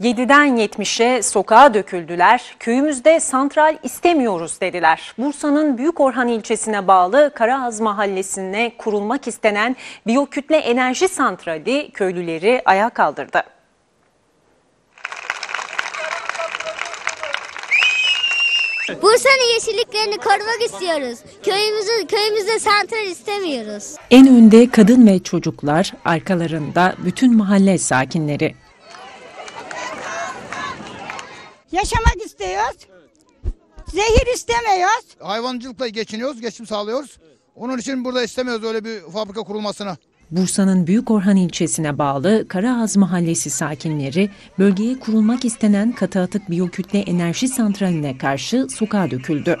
7'den 70'e sokağa döküldüler. Köyümüzde santral istemiyoruz dediler. Bursa'nın Büyükorhan ilçesine bağlı Karaağız mahallesine kurulmak istenen biyokütle enerji santrali köylüleri ayağa kaldırdı. Bursa'nın yeşilliklerini korumak istiyoruz. Köyümüzü köyümüzde santral istemiyoruz. En önde kadın ve çocuklar, arkalarında bütün mahalle sakinleri. Yaşamak istiyoruz. Zehir istemiyoruz. hayvancılıkla geçiniyoruz, geçim sağlıyoruz. Onun için burada istemiyoruz öyle bir fabrika kurulmasını. Bursa'nın Büyükorhan ilçesine bağlı Karaağız mahallesi sakinleri bölgeye kurulmak istenen katı atık biyokütle enerji santraline karşı sokağa döküldü.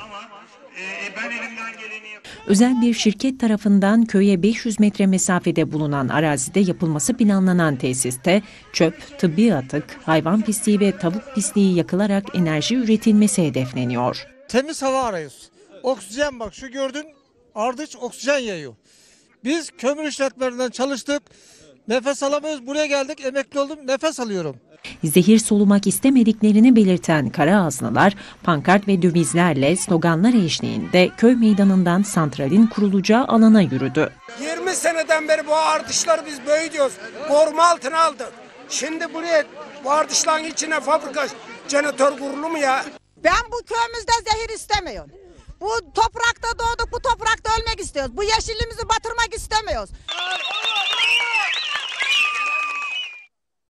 Özel bir şirket tarafından köye 500 metre mesafede bulunan arazide yapılması planlanan tesiste çöp, tıbbi atık, hayvan pisliği ve tavuk pisliği yakılarak enerji üretilmesi hedefleniyor. temiz hava arıyoruz. Oksijen bak şu gördün ardıç oksijen yayıyor. Biz kömür işletmelerinden çalıştık. Nefes alamıyoruz. Buraya geldik. Emekli oldum. Nefes alıyorum. Zehir solumak istemediklerini belirten Karaağızlılar pankart ve dövizlerle sloganlar eşliğinde köy meydanından santralin kurulacağı alana yürüdü. 20 seneden beri bu ardışları biz büyütüyoruz. Koruma altına aldık. Şimdi buraya bu ardışların içine fabrika jeneratör kurulu mu ya? Ben bu köyümüzde zehir istemiyorum. Bu toprakta doğduk, bu toprakta ölmek istiyoruz. Bu yeşilliğimizi batırmak istemiyoruz.